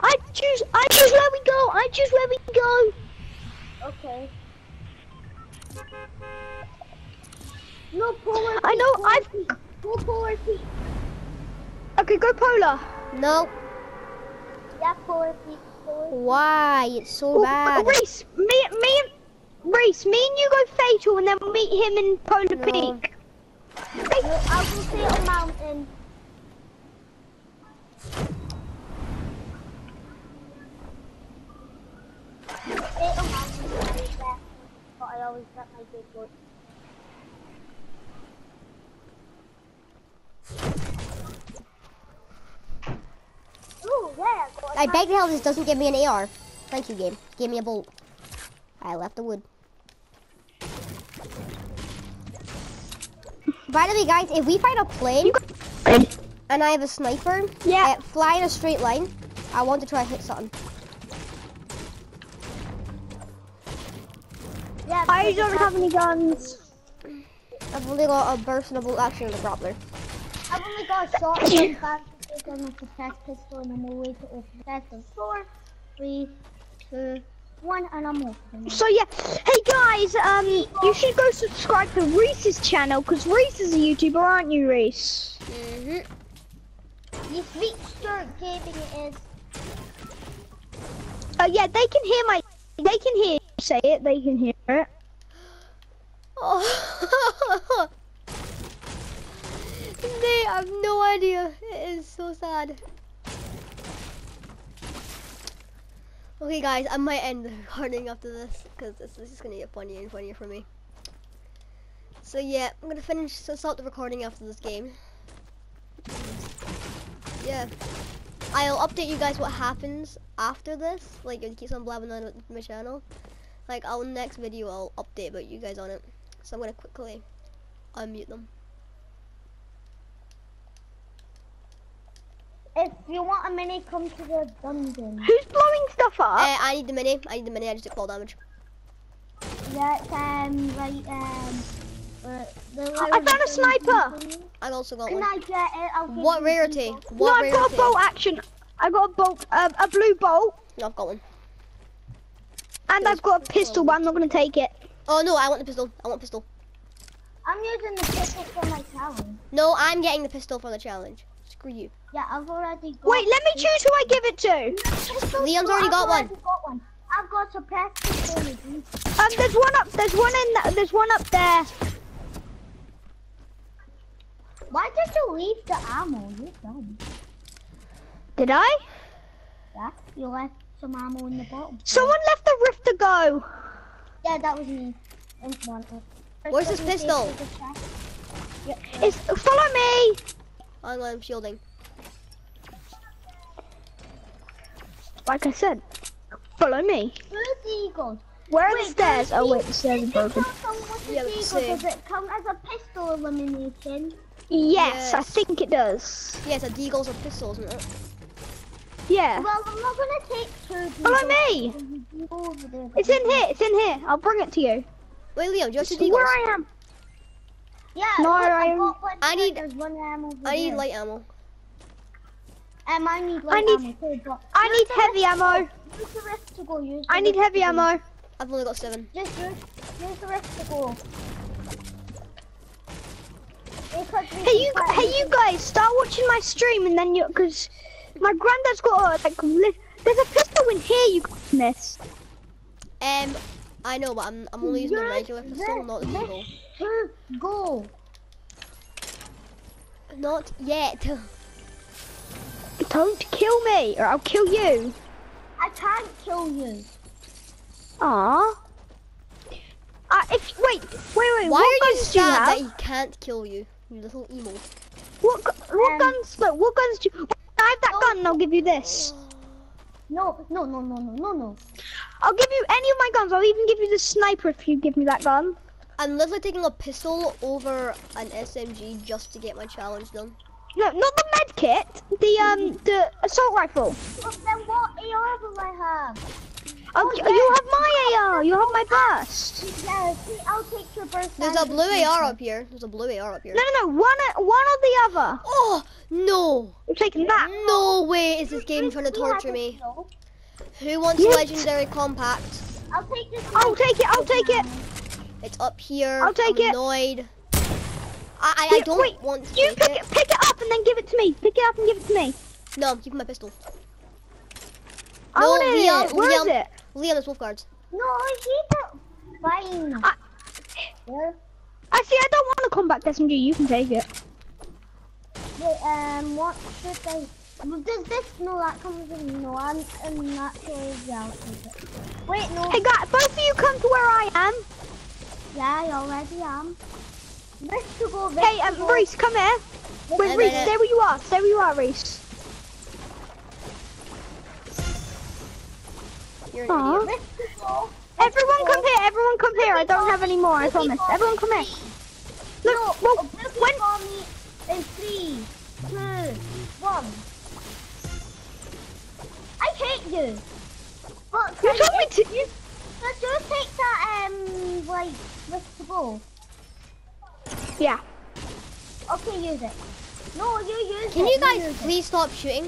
[SPEAKER 2] I choose, I choose where we go, I choose where we go.
[SPEAKER 3] Okay. No polar.
[SPEAKER 2] I know,
[SPEAKER 3] polar
[SPEAKER 2] I've-
[SPEAKER 3] peak. No polar peak.
[SPEAKER 2] Okay, go Polar.
[SPEAKER 1] No.
[SPEAKER 3] Yeah, polar peak.
[SPEAKER 1] Why? It's so bad.
[SPEAKER 2] Reese, me, me, and Reese, me and you go Fatal and then we'll meet him in Polar
[SPEAKER 1] No.
[SPEAKER 2] Peak.
[SPEAKER 3] No, I will a mountain. Say mountain right there, but I always get my big one. Ooh, yeah, I got a
[SPEAKER 1] I beg to hell this doesn't give me an AR. Thank you, game. Give me a bolt. I left the wood. By the way, guys, if we find a plane and I have a sniper,
[SPEAKER 2] Yeah.
[SPEAKER 1] uh, fly in a straight line. I want to try and hit something.
[SPEAKER 3] Yeah,
[SPEAKER 2] I don't have any guns.
[SPEAKER 1] I've only got a burst and a bolt action and a grappler.
[SPEAKER 3] I've only got a shotgun, and a protect pistol, and I'm away to open pistol. Four, three, two, one, and I'm open.
[SPEAKER 2] So yeah, hey guys, um, you should go subscribe to Reese's channel because Reese is a YouTuber, aren't you, Reese?
[SPEAKER 1] Mm-hmm.
[SPEAKER 3] You sweet skirt gaming it is.
[SPEAKER 2] Uh, yeah, they can hear my, they can hear you say it, they can hear it.
[SPEAKER 1] Oh. they have no idea. It is so sad. Okay, guys, I might end the recording after this because this is just gonna get funnier and funnier for me. So yeah, I'm gonna finish so stop the recording after this game. Yeah, I'll update you guys what happens after this. Like, if you keep on blabbing on my channel. Like, I'll next video I'll update about you guys on it. So I'm gonna quickly unmute them.
[SPEAKER 3] If you want a mini, come to the dungeon.
[SPEAKER 2] Who's blowing stuff up?
[SPEAKER 1] Uh, I need the mini. I need the mini. I just took fall damage.
[SPEAKER 3] Yeah, it's um right um. Uh,
[SPEAKER 2] I found a sniper.
[SPEAKER 1] I've also got
[SPEAKER 3] Can
[SPEAKER 1] one.
[SPEAKER 3] I get it? I'll
[SPEAKER 1] What rarity?
[SPEAKER 3] some-
[SPEAKER 2] no,
[SPEAKER 1] What
[SPEAKER 2] I've got a bolt action. I got a bolt, uh, a blue bolt,
[SPEAKER 1] No, I've got one.
[SPEAKER 2] and
[SPEAKER 1] Yes,
[SPEAKER 2] I've got a pistol, but I'm not gonna take it.
[SPEAKER 1] Oh no, I want the pistol. I want pistol.
[SPEAKER 3] I'm using the pistol for my challenge.
[SPEAKER 1] No, I'm getting the pistol for the challenge. Screw you.
[SPEAKER 3] Yeah, I've already got.
[SPEAKER 2] Wait, let me choose who I give it to.
[SPEAKER 3] pistols,
[SPEAKER 1] Leon's
[SPEAKER 3] so
[SPEAKER 1] already
[SPEAKER 3] I've
[SPEAKER 1] got one.
[SPEAKER 3] got one. I've got a pistol. for you.
[SPEAKER 2] Um, there's one up. There's one in. th- There's one up there.
[SPEAKER 3] Why did you leave the ammo? You're dumb.
[SPEAKER 2] Did I?
[SPEAKER 3] Yeah, you left some ammo in the bottom.
[SPEAKER 2] Someone left the rift to go.
[SPEAKER 3] Yeah, that was me. And one.
[SPEAKER 1] Where's his pistol?
[SPEAKER 2] It's follow me.
[SPEAKER 1] I'm, I'm shielding.
[SPEAKER 2] Like I said, follow me.
[SPEAKER 3] Where's the eagle?
[SPEAKER 2] Where are the stairs?
[SPEAKER 3] does
[SPEAKER 2] Oh
[SPEAKER 3] the-
[SPEAKER 2] wait, the stairs are broken.
[SPEAKER 1] Yeah,
[SPEAKER 3] Yeah,
[SPEAKER 1] let's
[SPEAKER 3] eagle,
[SPEAKER 1] see.
[SPEAKER 3] does it count as a pistol elimination?
[SPEAKER 2] Yes, I think it does.
[SPEAKER 1] Yes, it's a deagles with pistols, isn't it?
[SPEAKER 2] Yeah.
[SPEAKER 3] Well, I'm not gonna take two.
[SPEAKER 2] Follow me.
[SPEAKER 3] You go over there.
[SPEAKER 2] It's in here. It's in here. I'll bring it to you.
[SPEAKER 1] Wait, Leo, do you have two deagles?
[SPEAKER 2] where I am.
[SPEAKER 3] Yeah,
[SPEAKER 2] No,
[SPEAKER 3] look, I
[SPEAKER 2] I'm-
[SPEAKER 3] got one.
[SPEAKER 1] I need-
[SPEAKER 3] There's one ammo. over
[SPEAKER 1] I need
[SPEAKER 3] there.
[SPEAKER 1] light ammo.
[SPEAKER 3] Um, I need light
[SPEAKER 2] need-
[SPEAKER 3] ammo too, but
[SPEAKER 2] I need heavy ammo.
[SPEAKER 3] Use the rift to go. Use
[SPEAKER 2] I need heavy ammo.
[SPEAKER 1] I've only got seven.
[SPEAKER 3] Just use, use the rest to go. Because
[SPEAKER 2] Hey you, hey you guys, start watching my stream and then you, cause My granddad's got a, like, there's a pistol in here you can miss.
[SPEAKER 1] Um, I know, but I'm, I'm only using a
[SPEAKER 3] Yes,
[SPEAKER 1] regular pistol, not the
[SPEAKER 3] yes. Go.
[SPEAKER 1] Not yet.
[SPEAKER 2] Don't kill me, or I'll kill you.
[SPEAKER 3] I can't kill you.
[SPEAKER 2] Aww. Uh, if wait, wait, wait.
[SPEAKER 1] Why
[SPEAKER 2] what
[SPEAKER 1] are you
[SPEAKER 2] guns do you
[SPEAKER 1] sad that
[SPEAKER 2] have?
[SPEAKER 1] he can't kill you? You little emo.
[SPEAKER 2] What what
[SPEAKER 3] Um,
[SPEAKER 2] guns? Look, what guns do you? I have that
[SPEAKER 3] Oh.
[SPEAKER 2] gun, and I'll give you this.
[SPEAKER 3] No, no, no, no, no, no, no.
[SPEAKER 2] I'll give you any of my guns. I'll even give you the sniper if you give me that gun.
[SPEAKER 1] I'm literally taking a pistol over an SMG just to get my challenge done.
[SPEAKER 2] No, not the med kit. The um, the assault rifle.
[SPEAKER 3] But then what AR will I have?
[SPEAKER 2] I'll,
[SPEAKER 3] Oh,
[SPEAKER 2] You have my AR. You have my burst.
[SPEAKER 3] Yeah, I'll take your burst.
[SPEAKER 1] There's a blue
[SPEAKER 3] your
[SPEAKER 1] AR up here. There's a blue AR up here.
[SPEAKER 2] No, no, no. One, one or the other.
[SPEAKER 1] Oh no!
[SPEAKER 2] You're taking that.
[SPEAKER 1] No way is this game trying to torture me. Who wants
[SPEAKER 2] Yes.
[SPEAKER 1] legendary compact?
[SPEAKER 3] I'll take this.
[SPEAKER 2] I'll take it. I'll take it.
[SPEAKER 1] It's up here.
[SPEAKER 2] I'll take
[SPEAKER 1] I'm
[SPEAKER 2] it.
[SPEAKER 1] annoyed. I, I, I don't
[SPEAKER 2] wait,
[SPEAKER 1] want to
[SPEAKER 2] You
[SPEAKER 1] take
[SPEAKER 2] pick
[SPEAKER 1] it.
[SPEAKER 2] it. Pick it up and then give it to me. Pick it up and give it to me.
[SPEAKER 1] No, I'm keeping my pistol.
[SPEAKER 2] I
[SPEAKER 1] No,
[SPEAKER 2] want it.
[SPEAKER 1] Liam,
[SPEAKER 2] Where is it?
[SPEAKER 1] Liam, it's wolf guards.
[SPEAKER 3] No, I keep it. Fine.
[SPEAKER 2] I-
[SPEAKER 3] Yeah.
[SPEAKER 2] Actually, I don't want a combat SMG. You can take it.
[SPEAKER 3] Wait, um, what should I? Does this? No, that comes in. No, I'm, I'm not sure. Yeah, I'll take it. Wait, no.
[SPEAKER 2] Hey, guys, both of you come to where I am.
[SPEAKER 3] Yeah, I already am. This to go.
[SPEAKER 2] Hey, um,
[SPEAKER 3] go.
[SPEAKER 2] Rhys, come here. Wait,
[SPEAKER 1] Rhys,
[SPEAKER 2] stay where you are. Stay where you are, Rhys.
[SPEAKER 1] You're an idiot.
[SPEAKER 3] This to go.
[SPEAKER 2] Everyone come here. Everyone come here. I don't have any more. I promise. Everyone come here. Look, well,
[SPEAKER 3] This
[SPEAKER 2] when
[SPEAKER 3] me in three, two, one. I hate you. But
[SPEAKER 2] you told me to.
[SPEAKER 3] you, but do you take that um like rift to go?
[SPEAKER 2] Yeah.
[SPEAKER 3] Okay, use it. No, you use
[SPEAKER 1] Can
[SPEAKER 3] it.
[SPEAKER 1] you guys
[SPEAKER 3] use it.
[SPEAKER 1] please stop shooting?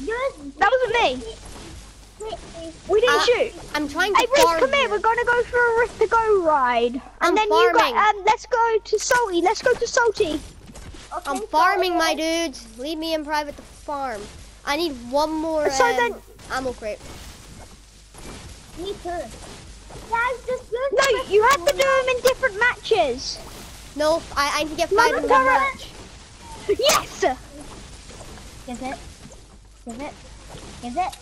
[SPEAKER 3] Use
[SPEAKER 2] That wasn't me.
[SPEAKER 3] Wait, wait.
[SPEAKER 2] We didn't
[SPEAKER 1] Uh,
[SPEAKER 2] shoot.
[SPEAKER 1] I'm trying to
[SPEAKER 2] Hey, Rhys,
[SPEAKER 1] farm
[SPEAKER 2] come here. We're gonna go for a rift to go ride, and
[SPEAKER 1] I'm
[SPEAKER 2] then you
[SPEAKER 1] farming.
[SPEAKER 2] got um. Let's go to Salty. Let's go to Salty.
[SPEAKER 3] Okay,
[SPEAKER 1] I'm
[SPEAKER 3] so-
[SPEAKER 1] farming my dudes. Leave me in private to farm. I need one more
[SPEAKER 2] So
[SPEAKER 1] um,
[SPEAKER 2] then-
[SPEAKER 1] ammo crate.
[SPEAKER 3] Me too. Guys, just use
[SPEAKER 2] No, you have to do them in different matches.
[SPEAKER 1] No, I, I to get five in one match.
[SPEAKER 2] Yes.
[SPEAKER 3] Give it. Give it. Give it.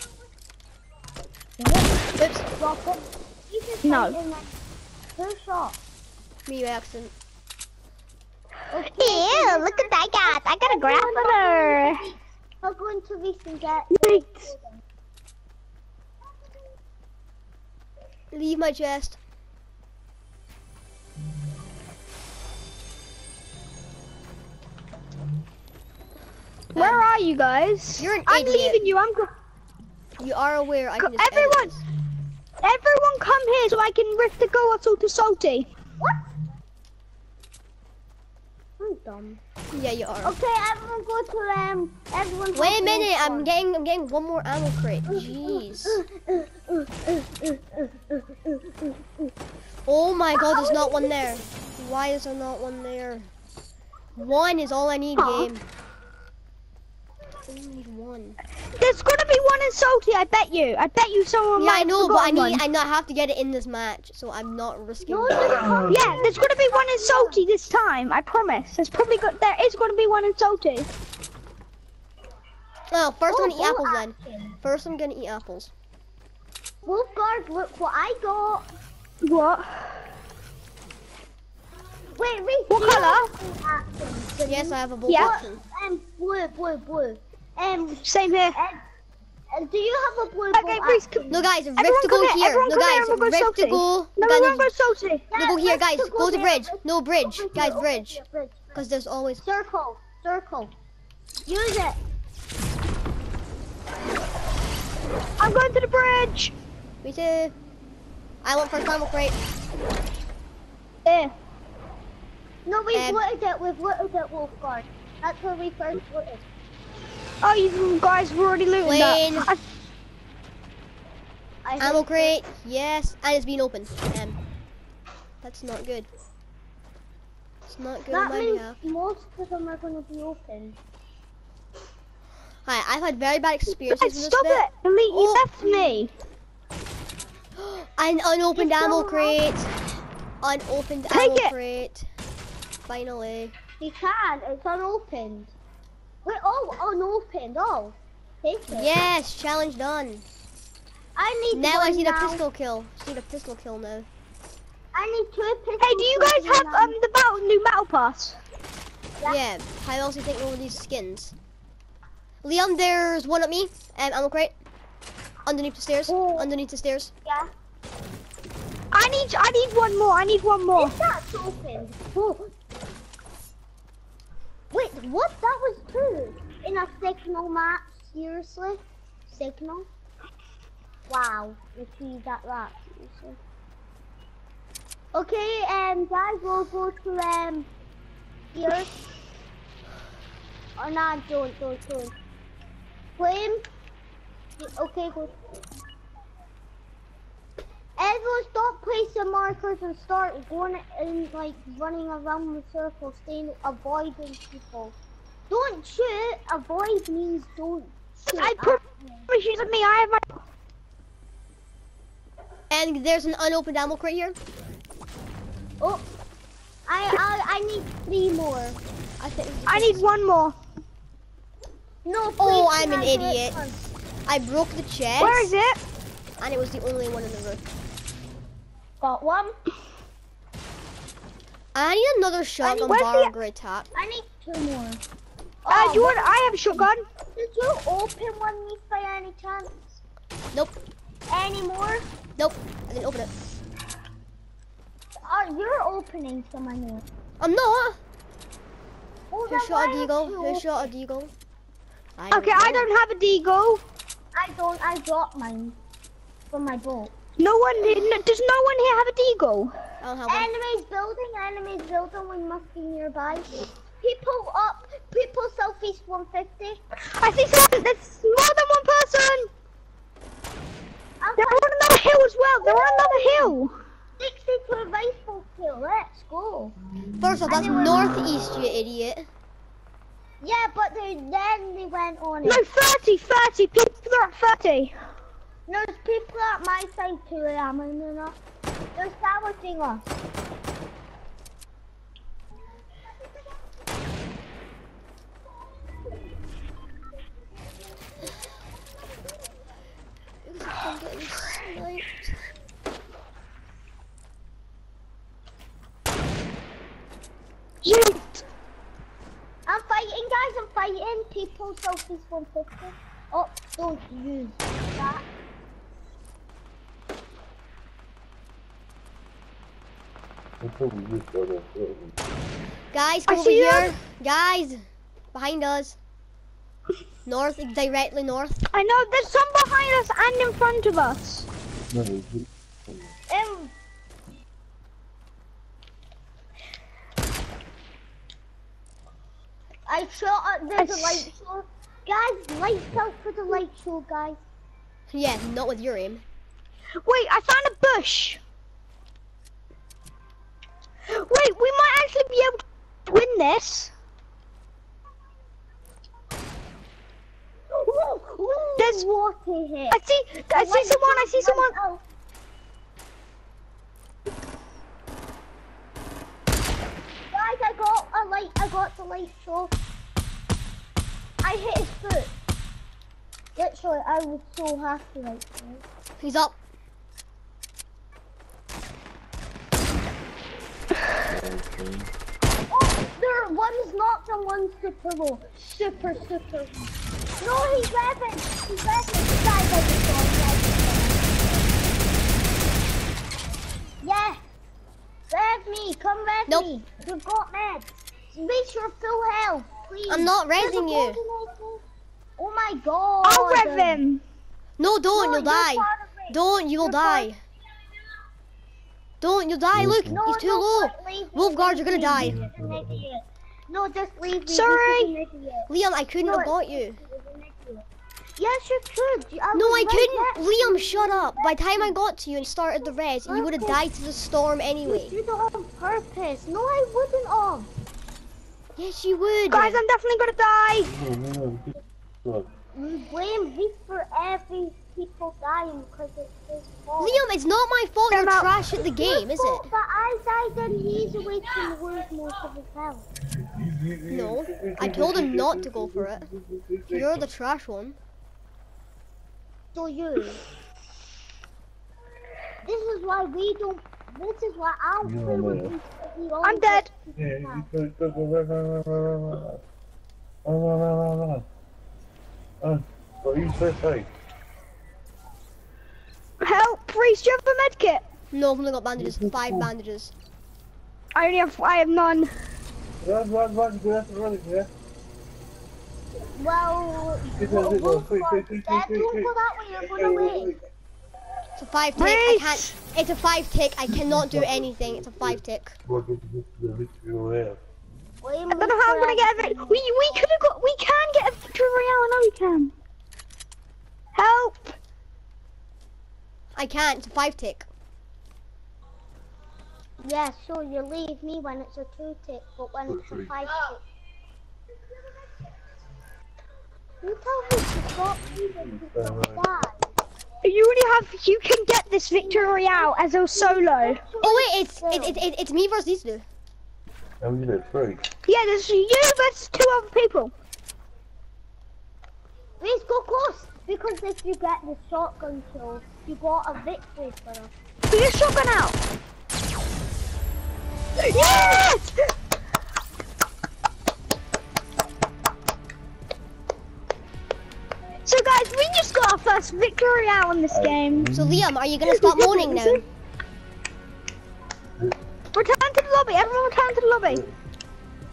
[SPEAKER 3] Give it.
[SPEAKER 1] Oops,
[SPEAKER 3] Drop it.
[SPEAKER 2] No.
[SPEAKER 3] fight in like two shots.
[SPEAKER 1] me by accident.
[SPEAKER 3] Okay,
[SPEAKER 2] Ew, look at that guy. I got a grappler.
[SPEAKER 3] I'll go into this and get.
[SPEAKER 2] Wait.
[SPEAKER 1] Leave my chest.
[SPEAKER 2] Where are you guys?
[SPEAKER 1] You're an
[SPEAKER 2] I'm
[SPEAKER 1] idiot.
[SPEAKER 2] leaving you. I'm.
[SPEAKER 1] You are aware I can
[SPEAKER 2] everyone-. Everyone, come here so I can rift the go to Salty.
[SPEAKER 3] What? Dumb.
[SPEAKER 1] Yeah, you are.
[SPEAKER 3] Okay, everyone go to um. Everyone.
[SPEAKER 1] Wait a minute, I'm
[SPEAKER 3] one.
[SPEAKER 1] getting I'm getting one more ammo crate. Jeez. Oh my god, there's not one there. Why is there not one there? One is all I need, game. I only need one.
[SPEAKER 2] There's gonna be one in Salty. I bet you. I bet you someone
[SPEAKER 1] Yeah,
[SPEAKER 2] might
[SPEAKER 1] I know, but I need
[SPEAKER 2] one.
[SPEAKER 1] I not have to get it in this match, so I'm not risking.
[SPEAKER 3] No, no, no.
[SPEAKER 2] Yeah, there's gonna be one in Salty this time. I promise. There's probably got there is gonna be one in Salty.
[SPEAKER 1] Oh, first I'm
[SPEAKER 3] Oh,
[SPEAKER 1] gonna eat apples
[SPEAKER 3] oh,
[SPEAKER 1] then. First I'm gonna eat apples.
[SPEAKER 3] Wolf Wolfguard, look what I got.
[SPEAKER 2] What?
[SPEAKER 3] Wait, wait.
[SPEAKER 2] What colour?
[SPEAKER 1] Yes, I have a bolt
[SPEAKER 2] Yeah.
[SPEAKER 1] action.
[SPEAKER 3] Um, blue, blue, blue. Um,
[SPEAKER 2] Same here.
[SPEAKER 3] um, uh, do you have a blue?
[SPEAKER 2] Okay,
[SPEAKER 3] bolt
[SPEAKER 2] Rhys,
[SPEAKER 3] action?
[SPEAKER 2] come-
[SPEAKER 1] No guys, rift
[SPEAKER 2] Everyone
[SPEAKER 1] to go
[SPEAKER 2] here,
[SPEAKER 1] here. No
[SPEAKER 2] come here,
[SPEAKER 1] guys,
[SPEAKER 2] and we'll go
[SPEAKER 1] rift to go.
[SPEAKER 2] No, we
[SPEAKER 1] guys,
[SPEAKER 2] won't go Salty.
[SPEAKER 1] no, go here, guys.
[SPEAKER 3] go
[SPEAKER 1] Go to bridge. No bridge,
[SPEAKER 3] go
[SPEAKER 1] guys,
[SPEAKER 3] over
[SPEAKER 1] bridge. Cause there's always.
[SPEAKER 3] Circle, circle. Use it.
[SPEAKER 2] I'm going to the bridge.
[SPEAKER 1] Me too. I want first ammo crate.
[SPEAKER 2] There.
[SPEAKER 3] No, we've
[SPEAKER 1] Um,
[SPEAKER 3] looted it. We've looted it, Wolfguard. That's where we first looted.
[SPEAKER 2] Oh, you guys were already looting
[SPEAKER 1] Plane.
[SPEAKER 2] that. I,
[SPEAKER 3] I
[SPEAKER 1] Ammo crate. Yes, and it's been opened. Um, that's not good. It's not good on
[SPEAKER 3] That
[SPEAKER 1] my
[SPEAKER 3] means
[SPEAKER 1] behalf.
[SPEAKER 3] most of them are going to be open.
[SPEAKER 1] Hi, I've had very bad experiences
[SPEAKER 2] Guys,
[SPEAKER 1] with this
[SPEAKER 2] stop it! Elite, you
[SPEAKER 1] Oh.
[SPEAKER 2] left me.
[SPEAKER 1] An unopened
[SPEAKER 3] It's
[SPEAKER 1] ammo
[SPEAKER 3] all
[SPEAKER 1] crate. Unopened
[SPEAKER 2] Take
[SPEAKER 1] ammo
[SPEAKER 2] it.
[SPEAKER 1] crate. Finally.
[SPEAKER 3] You can. It's unopened. Wait. Oh, unopened. Oh. Take it.
[SPEAKER 1] Yes, challenge done.
[SPEAKER 3] I need
[SPEAKER 1] Now I need
[SPEAKER 3] now.
[SPEAKER 1] a pistol kill. Just need a pistol kill now.
[SPEAKER 3] I need two pistols.
[SPEAKER 2] Hey, do you guys have
[SPEAKER 3] then-
[SPEAKER 2] um the battle new battle pass?
[SPEAKER 3] Yeah.
[SPEAKER 1] Yeah. How else do you think over these skins? Leon, there's one at me. Um, ammo crate. Underneath the stairs.
[SPEAKER 3] Oh.
[SPEAKER 1] Underneath the stairs.
[SPEAKER 3] Yeah.
[SPEAKER 2] I need I need one more. I need one more.
[SPEAKER 3] If that's open. Oh. Wait, what? That was two in a signal match. Seriously? Signal? Wow. You got that. Seriously. Okay, um, guys, we'll go to um here. Oh no, don't, don't, don't. Flame. Okay, go. Everyone stop placing markers and start going and like running around the circle, staying avoiding people. Don't shoot. Avoid means don't shoot.
[SPEAKER 2] I
[SPEAKER 3] put
[SPEAKER 2] promise
[SPEAKER 3] me.
[SPEAKER 2] you at me. I have my.
[SPEAKER 1] And there's an unopened ammo crate here.
[SPEAKER 3] Oh, I I I need three more.
[SPEAKER 1] I think.
[SPEAKER 2] I need one more.
[SPEAKER 3] No, oh, please.
[SPEAKER 1] Oh, I'm an
[SPEAKER 3] I do it
[SPEAKER 1] idiot. I broke the chest.
[SPEAKER 2] Where is it?
[SPEAKER 1] And it was the only one in the room.
[SPEAKER 3] Got one.
[SPEAKER 1] I need another shotgun
[SPEAKER 2] where's
[SPEAKER 1] bar
[SPEAKER 2] the-
[SPEAKER 1] grid tap.
[SPEAKER 3] I need two more.
[SPEAKER 2] Uh, do you
[SPEAKER 3] what-
[SPEAKER 2] want? I have a shotgun.
[SPEAKER 3] Did you open one Meat by any chance?
[SPEAKER 1] Nope.
[SPEAKER 3] Any more?
[SPEAKER 1] Nope. I didn't open it.
[SPEAKER 3] Oh, you're opening some I know.
[SPEAKER 1] I'm not.
[SPEAKER 3] Oh,
[SPEAKER 1] Who shot a
[SPEAKER 3] why are
[SPEAKER 1] deagle?
[SPEAKER 3] you
[SPEAKER 1] Who shot a deagle? I
[SPEAKER 2] Okay, I don't have a deagle.
[SPEAKER 3] I don't. I dropped mine from my boat.
[SPEAKER 2] No one. no- Does no one here have a deagle?
[SPEAKER 1] I don't have one.
[SPEAKER 3] Enemies building. Enemies building. We must be nearby. People up. People southeast 150.
[SPEAKER 2] I see someone. There's more than one person.
[SPEAKER 3] I'm
[SPEAKER 2] They're on another hill as well. They're on another hill.
[SPEAKER 3] 62 rifle kill. Let's go.
[SPEAKER 1] First off, that's northeast, you idiot.
[SPEAKER 3] Yeah, but they, then they went on it.
[SPEAKER 2] No,
[SPEAKER 3] it.
[SPEAKER 2] 30, 30. People are at 30.
[SPEAKER 3] There's people at my side too. I not? They're sabotaging us.
[SPEAKER 2] Shoot.
[SPEAKER 3] I'm fighting, guys. I'm fighting. People southeast 150. Oh, don't use that.
[SPEAKER 1] Guys, come over here. Guys, behind us. North, directly north.
[SPEAKER 2] I know there's some behind us and in front of us.
[SPEAKER 3] Um, I shot at there's a light show. Guys, lights out for the light show, guys.
[SPEAKER 1] Yeah, not with your aim.
[SPEAKER 2] Wait, I found a bush. Wait, we might actually be able to win this. There's-
[SPEAKER 3] water here.
[SPEAKER 2] I see, I see someone, I see someone.
[SPEAKER 3] Oh. Guys, I got a light. I got the light show. I hit his foot. Literally, I was so happy right now.
[SPEAKER 1] He's up.
[SPEAKER 3] Oh, there one's knocked and one's super low. Super, super. No, he's revving. He's revving. Guys, I just saw him. Yes. Rev me. Come rev
[SPEAKER 1] Nope.
[SPEAKER 3] me. We've got meds. Make sure full health, please.
[SPEAKER 1] I'm not
[SPEAKER 3] There's
[SPEAKER 1] raising you.
[SPEAKER 3] Oh my god.
[SPEAKER 2] I'll rev him.
[SPEAKER 1] No, don't,
[SPEAKER 3] No,
[SPEAKER 1] you'll die.
[SPEAKER 3] part of it.
[SPEAKER 1] Don't, you will
[SPEAKER 3] You're part-
[SPEAKER 1] die. Don't, you'll die. Luke.
[SPEAKER 3] No,
[SPEAKER 1] he's too
[SPEAKER 3] no,
[SPEAKER 1] low.
[SPEAKER 3] leave
[SPEAKER 1] Wolf guards, you're gonna die.
[SPEAKER 3] He's an idiot. No, just leave me.
[SPEAKER 2] Sorry.
[SPEAKER 3] He's.
[SPEAKER 1] Liam, I couldn't
[SPEAKER 3] No,
[SPEAKER 1] have got you.
[SPEAKER 3] Yes, you could. I
[SPEAKER 1] No, I
[SPEAKER 3] right
[SPEAKER 1] couldn't.
[SPEAKER 3] next
[SPEAKER 1] Liam, shut up. By the time I got to you and started the res, you would have died to the storm anyway.
[SPEAKER 3] You
[SPEAKER 1] anyway.
[SPEAKER 3] did it on purpose. No, I wouldn't have.
[SPEAKER 1] Yes, you would.
[SPEAKER 2] Guys, I'm definitely gonna die.
[SPEAKER 3] you blame Rhys for every people dying because it's his fault.
[SPEAKER 1] Liam, it's not my fault you're
[SPEAKER 2] Come
[SPEAKER 1] trash at the game, is it?
[SPEAKER 3] But I died and he's away from the world most of his health.
[SPEAKER 1] No. I told him not to go for it. You're the trash one.
[SPEAKER 3] So you. This is why we don't. This is why I don't
[SPEAKER 4] You
[SPEAKER 3] play with
[SPEAKER 4] know.
[SPEAKER 3] Rhys. 'cause he always
[SPEAKER 2] I'm dead.
[SPEAKER 4] Yeah, you go, go, go, run, run, run, run, run, run, run. Run, run, run, run, run. Run. Got you first aid.
[SPEAKER 2] Help, Rhys, do you have a med kit?
[SPEAKER 1] No, I've only got bandages. Five bandages.
[SPEAKER 2] I only have, I have none.
[SPEAKER 4] Run, run, run, go after running, yeah?
[SPEAKER 3] Well,
[SPEAKER 4] Quick,
[SPEAKER 3] go,
[SPEAKER 4] quick,
[SPEAKER 3] go
[SPEAKER 4] quick, quick,
[SPEAKER 3] it.
[SPEAKER 4] quick,
[SPEAKER 3] Dad, don't go that way. You're going away.
[SPEAKER 1] It's a five tick. I can't. It's a five tick. I cannot do anything. It's a five tick.
[SPEAKER 4] Well, get to the victory royale.
[SPEAKER 3] Blame
[SPEAKER 2] I don't know how I'm gonna get a victory. We we could have got. We can get a victory royale. I know we can. Help!
[SPEAKER 1] I can't. It's a five tick.
[SPEAKER 3] Yeah, sure, you leave me when it's a two tick, but when it's a five tick. You tell me to stop even.
[SPEAKER 2] You already have. You can get this victory royale as a solo.
[SPEAKER 1] Oh wait, it's it, it, it, it's me versus these two.
[SPEAKER 4] How many there? Three.
[SPEAKER 2] Yeah, there's you versus two other people.
[SPEAKER 3] Please go close, because if you get the shotgun kill, you got a victory for us.
[SPEAKER 2] Put your shotgun out. Yes! So guys, we just got our first victory out in this game.
[SPEAKER 1] So Liam, are you gonna stop mourning now?
[SPEAKER 2] Return to the lobby. Everyone return to the lobby.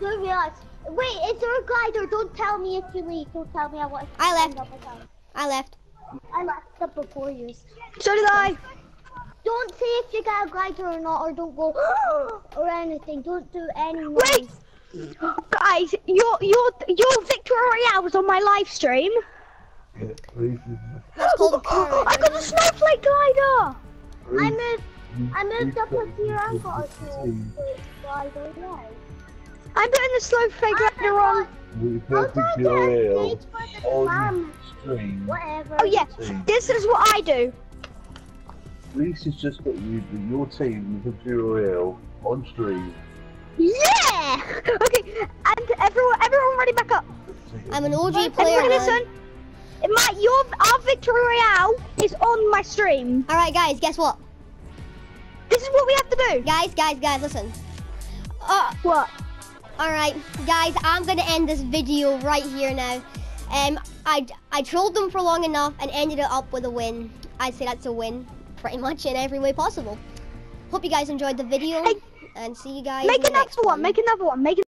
[SPEAKER 3] Do realize. Wait, is there a glider? Don't tell me if you leave. Don't tell me I want to
[SPEAKER 1] I left.
[SPEAKER 3] Stand up again.
[SPEAKER 1] I left.
[SPEAKER 3] I left it before you.
[SPEAKER 2] So did I.
[SPEAKER 3] Don't say if you got a glider or not, or don't go or anything. Don't do any
[SPEAKER 2] Wait. Guys, your your your victory royale was on my live stream.
[SPEAKER 4] Yeah, three.
[SPEAKER 1] That's called
[SPEAKER 2] got a snowflake glider.
[SPEAKER 3] I moved. I moved up a few and got a cool glider. Yeah.
[SPEAKER 2] I'm putting the snowflake glider on.
[SPEAKER 4] We
[SPEAKER 3] I'll
[SPEAKER 4] play
[SPEAKER 3] try to
[SPEAKER 4] victory
[SPEAKER 3] get a
[SPEAKER 4] royale
[SPEAKER 3] stage for the
[SPEAKER 4] on stream.
[SPEAKER 3] Whatever.
[SPEAKER 2] Oh yeah, this is what I do.
[SPEAKER 4] Rhys has just got you, your team, victory royale on stream.
[SPEAKER 2] Yeah. Okay, and everyone, everyone, ready back up.
[SPEAKER 1] I'm an OG player.
[SPEAKER 2] Everyone,
[SPEAKER 1] man.
[SPEAKER 2] listen. My your our victory royale is on my stream.
[SPEAKER 1] All right, guys. Guess what?
[SPEAKER 2] This is what we have to do.
[SPEAKER 1] Guys, guys, guys, listen. Uh,
[SPEAKER 2] What?
[SPEAKER 1] all right, guys. I'm gonna end this video right here now. Um, I I trolled them for long enough and ended it up with a win. I'd say that's a win, pretty much in every way possible. Hope you guys enjoyed the video, and see you guys.
[SPEAKER 2] Make
[SPEAKER 1] in the
[SPEAKER 2] another
[SPEAKER 1] next
[SPEAKER 2] one. Make another one. Make